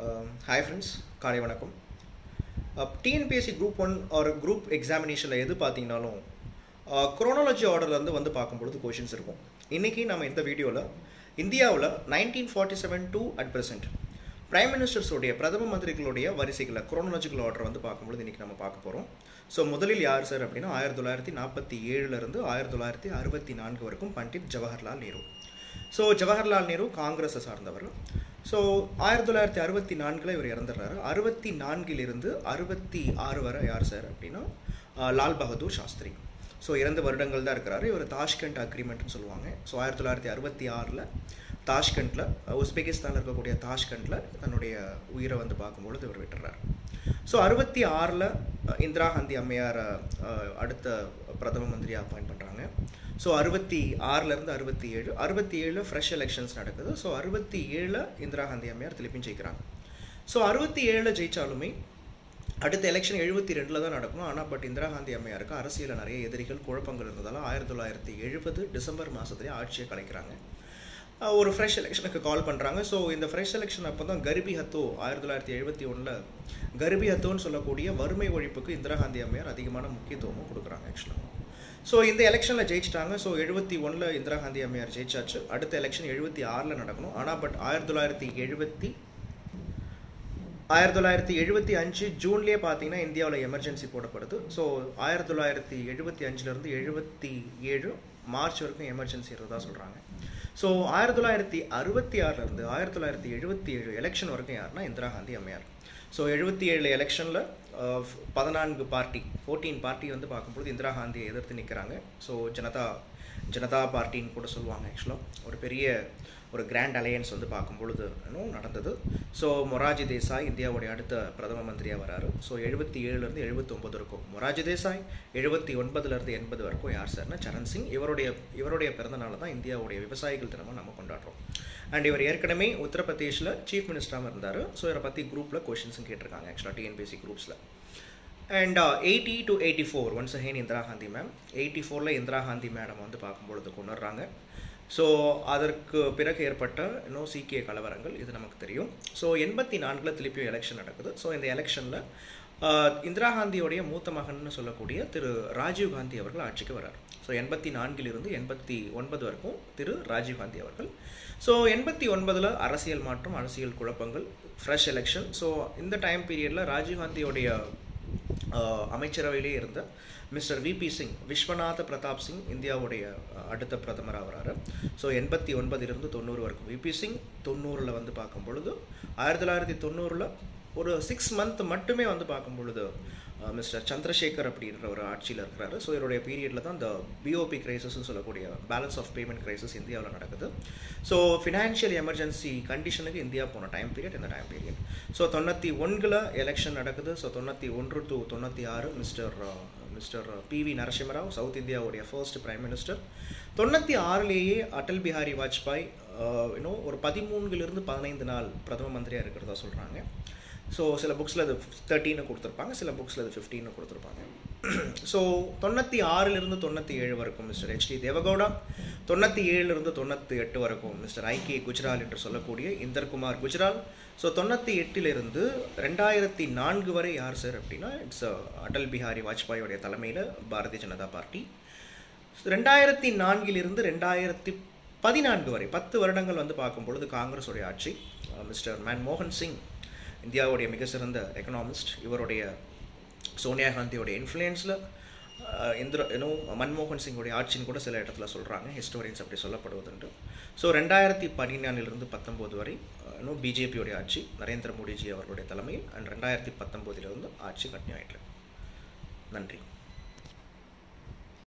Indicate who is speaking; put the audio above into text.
Speaker 1: Um, hi friends காலை வணக்கம். TNPSC group one ஒரு குரூப் எக்ஸாமினேஷனில் எது பார்த்தீங்கனாலும் குரோனாலஜி uh, ஆர்டர்லேருந்து வந்து பார்க்கும்பொழுது கொஷின்ஸ் இருக்கும். இன்றைக்கி நம்ம இந்த வீடியோவில் இந்தியாவில் nineteen forty seven to at present prime மினிஸ்டர்ஸோடைய பிரதம மந்திரிகளுடைய வரிசைகளை குரோனாலஜிக்கல் ஆர்டர் வந்து பார்க்கும்பொழுது இன்றைக்கி நம்ம பார்க்க போகிறோம் ஸோ முதலில் யார் சார் அப்படின்னா ஆயிரத்தி தொள்ளாயிரத்தி நாற்பத்தி ஏழுலேருந்து ஆயிரத்தி தொள்ளாயிரத்தி அறுபத்தி நான்கு வரைக்கும் பண்டிட் ஜவஹர்லால் நேரு. ஸோ ஜவஹர்லால் நேரு காங்கிரஸை சார்ந்தவர். ஸோ ஆயிரத்தி தொள்ளாயிரத்தி அறுபத்தி நான்கில் இவர் இறந்துடுறாரு. அறுபத்தி நான்கிலிருந்து அறுபத்தி ஆறு வரை யார் சார் அப்படின்னா லால் பகதூர் சாஸ்திரி. ஸோ இரண்டு வருடங்கள் தான் இருக்கிறாரு. இவர் தாஷ்கண்ட் அக்ரிமெண்ட்னு சொல்லுவாங்க. ஸோ ஆயிரத்தி தொள்ளாயிரத்தி அறுபத்தி ஆறில் தாஷ்கண்டில் உஸ்பெகிஸ்தானில் இருக்கக்கூடிய தாஷ்கண்டில் தன்னுடைய உயிரை வந்து பார்க்கும்பொழுது இவர் விட்டுறார் ஸோ அறுபத்தி ஆறில் இந்திரா காந்தி அம்மையாரை அடுத்த பிரதம மந்திரியாக அப்பாயின்ட் பண்ணுறாங்க ஸோ அறுபத்தி ஆறுலேருந்து அறுபத்தி ஏழு அறுபத்தி ஏழில் ஃப்ரெஷ் எலெக்ஷன்ஸ் நடக்குது. ஸோ அறுபத்தி ஏழில் இந்திரா காந்தி அம்மையார் திருப்பியும் ஜெயிக்கிறாங்க. ஸோ அறுபத்தி ஏழில் ஜெயித்தாலுமே அடுத்த எலெக்ஷன் எழுபத்தி ரெண்டில் தான் நடக்கும் ஆனால் பட் இந்திரா காந்தி அம்மையாருக்கு அரசியலில் நிறைய எதிரிகள் குழப்பங்கள் இருந்ததால் ஆயிரத்தி தொள்ளாயிரத்தி எழுபது டிசம்பர் மாதத்துலேயே ஆட்சியை கலைக்கிறாங்க. ஒரு ஃப்ரெஷ் எலெக்ஷனுக்கு கால் பண்ணுறாங்க ஸோ இந்த ஃப்ரெஷ் எலெக்ஷன் அப்போ தான் கர்பி ஹத்தோ ஆயிரத்தி தொள்ளாயிரத்தி எழுபத்தி ஒன்றில் கர்பி ஹத்தோன்னு சொல்லக்கூடிய வறுமை ஒழிப்புக்கு இந்திரா காந்தி அம்மையார் அதிகமான முக்கியத்துவமும் கொடுக்குறாங்க ஆக்சுவலாக ஸோ இந்த எலெக்ஷனில் ஜெயிச்சிட்டாங்க. ஸோ எழுபத்தி ஒன்றில் இந்திரா காந்தி அம்மையார் ஜெயிச்சாச்சு. அடுத்த எலெக்ஷன் எழுபத்தி ஆறில் நடக்கணும். ஆனால் பட் ஆயிரத்தி தொள்ளாயிரத்தி எழுபத்தி ஆயிரத்தி தொள்ளாயிரத்தி எழுபத்தி அஞ்சு ஜூன்லேயே பார்த்தீங்கன்னா இந்தியாவில் எமர்ஜென்சி போடப்படுது. ஸோ ஆயிரத்தி தொள்ளாயிரத்தி எழுபத்தி அஞ்சுலேருந்து எழுபத்தி ஏழு மார்ச் வரைக்கும் எமர்ஜென்சி இருந்ததாக சொல்கிறாங்க ஸோ ஆயிரத்தி தொள்ளாயிரத்தி அறுபத்தி ஆறுலேருந்து ஆயிரத்தி தொள்ளாயிரத்தி எழுபத்தி ஏழு எலெக்ஷன் வரைக்கும் யாருன்னா இந்திரா காந்தி அம்மையார். ஸோ எழுபத்தி ஏழு எலெக்ஷனில் uh, பதினான்கு பார்ட்டி ஃபோர்டீன் பார்ட்டி வந்து பார்க்கும்பொழுது இந்திரா காந்தியை எதிர்த்து நிற்கிறாங்க ஸோ ஜனதா ஜனதா பார்ட்டின்னு கூட சொல்லுவாங்க ஆக்சுவலாக ஒரு பெரிய ஒரு கிராண்ட் அலையன்ஸ் வந்து பார்க்கும்பொழுது இன்னும் நடந்தது. ஸோ மொராஜி தேசாய் இந்தியாவுடைய அடுத்த பிரதம மந்திரியாக வராரு. ஸோ எழுபத்தி ஏழுலேருந்து எழுபத்தொம்பது இருக்கும் மொராஜி தேசாய் எழுபத்தி ஒன்பதுலேருந்து எண்பது வரைக்கும் யார் சார்னா? சரண் சிங். இவருடைய இவருடைய பிறந்தநாள் தான் இந்தியாவுடைய விவசாயிகள் தினமும் நம்ம கொண்டாடுறோம். அண்ட் இவர் ஏற்கனவே உத்தரப்பிரதேஷில் சீஃப் மினிஸ்டராக இருந்தார். ஸோ இவரை பற்றி குரூப்பில் கொஷின்ஸும் கேட்டிருக்காங்க ஆக்சுவலாக TNPSC குரூப்ஸில் and eighty two eighty four once again Indira Gandhi ma'am eighty ஃபோரில் இந்திரா காந்தி மேடம் வந்து பார்க்கும்பொழுது கொண்டுடுறாங்க ஸோ அதற்கு பிறகு ஏற்பட்ட இன்னும் சீக்கிய கலவரங்கள் இது நமக்கு தெரியும். ஸோ எண்பத்தி நான்கில் திருப்பியும் எலெக்ஷன் நடக்குது. ஸோ இந்த எலெக்ஷனில் இந்திரா காந்தியோடைய மூத்த மகன் சொல்லக்கூடிய திரு ராஜீவ் காந்தி அவர்கள் ஆட்சிக்கு வரார் ஸோ எண்பத்தி நான்கிலிருந்து எண்பத்தி ஒன்பது வரைக்கும் திரு ராஜீவ் காந்தி அவர்கள். ஸோ எண்பத்தி ஒன்பதில் அரசியல் மாற்றம் அரசியல் குழப்பங்கள் ஃப்ரெஷ் எலெக்ஷன் ஸோ இந்த டைம் பீரியடில் ராஜீவ் காந்தியோடைய அமைச்சரவையிலே இருந்த mister V P Singh Vishwanath Pratap Singh இந்தியாவுடைய அடுத்த பிரதமராக வராரு ஸோ எண்பத்தி ஒன்பதிலிருந்து தொண்ணூறு வரைக்கும். விபி சிங் தொண்ணூறில் வந்து பார்க்கும் பொழுது ஆயிரத்தி தொள்ளாயிரத்தி தொண்ணூறில் ஒரு சிக்ஸ் மந்த் மட்டுமே வந்து பார்க்கும் பொழுது மிஸ்டர் சந்திரசேகர் அப்படின்ற ஒரு ஆட்சியில் இருக்கிறாரு. ஸோ இவருடைய பீரியடில் தான் இந்த பிஓபி கிரைசஸ்ன்னு சொல்லக்கூடிய பேலன்ஸ் ஆஃப் பேமெண்ட் கிரைசஸ் இந்தியாவில் நடக்குது. ஸோ ஃபினான்ஷியல் எமர்ஜென்சி கண்டிஷனுக்கு இந்தியா போன டைம் பீரியட் இந்த டைம் பீரியட் ஸோ தொண்ணூற்றி ஒன்றில் எலெக்ஷன் நடக்குது. ஸோ தொண்ணூற்றி ஒன்று டு தொண்ணூற்றி ஆறு mister mister P V Narasimha Rao south இந்தியாவுடைய ஃபர்ஸ்ட் பிரைம் மினிஸ்டர் தொண்ணூற்றி ஆறுலேயே அடல் பிஹாரி வாஜ்பாய் இன்னும் ஒரு பதிமூணுலேருந்து பதினைந்து நாள் பிரதம மந்திரியாக இருக்கிறதா சொல்கிறாங்க ஸோ சில புக்ஸில் அது தேர்ட்டின்னு கொடுத்துருப்பாங்க சில புக்ஸில் அது ஃபிஃப்டின்னு கொடுத்துருப்பாங்க. ஸோ தொண்ணூற்றி ஆறிலிருந்து தொண்ணூற்றி ஏழு வரைக்கும் மிஸ்டர் ஹெச்டி தேவகவுடா தொண்ணூற்றி ஏழுலேருந்து தொண்ணூற்றி எட்டு வரைக்கும் மிஸ்டர் ஐ கே குஜ்ரால் என்று சொல்லக்கூடிய இந்தர்குமார் குஜ்ரால். ஸோ தொண்ணூற்றி எட்டிலிருந்து ரெண்டாயிரத்தி நான்கு வரை யார் சார் அப்படின்னா இட்ஸ் அடல் பிஹாரி வாஜ்பாயோடைய தலைமையில் பாரதிய ஜனதா பார்ட்டி. ரெண்டாயிரத்தி நான்கிலிருந்து ரெண்டாயிரத்தி பதினான்கு வரை பத்து வருடங்கள் வந்து பார்க்கும் பொழுது காங்கிரஸுடைய ஆட்சி uh, மிஸ்டர் மன்மோகன் சிங் இந்தியாவுடைய மிக சிறந்த எக்கனாமிஸ்ட் இவருடைய சோனியா காந்தியோடைய இன்ஃப்ளூயன்ஸில் இந்திர இன்னும் மன்மோகன் சிங்கோடைய ஆட்சின்னு கூட சில இடத்துல சொல்கிறாங்க ஹிஸ்டோரியன்ஸ் அப்படி சொல்லப்படுவதுண்டு. ஸோ ரெண்டாயிரத்தி பதினாலிலிருந்து பத்தொம்போது வரை இன்னும் பிஜேபியோடைய ஆட்சி நரேந்திர மோடிஜி அவர்களுடைய தலைமையில் அண்ட் ரெண்டாயிரத்தி பத்தொம்போதிலிருந்து ஆட்சி கண்டினியூ ஆகிட்டு நன்றி.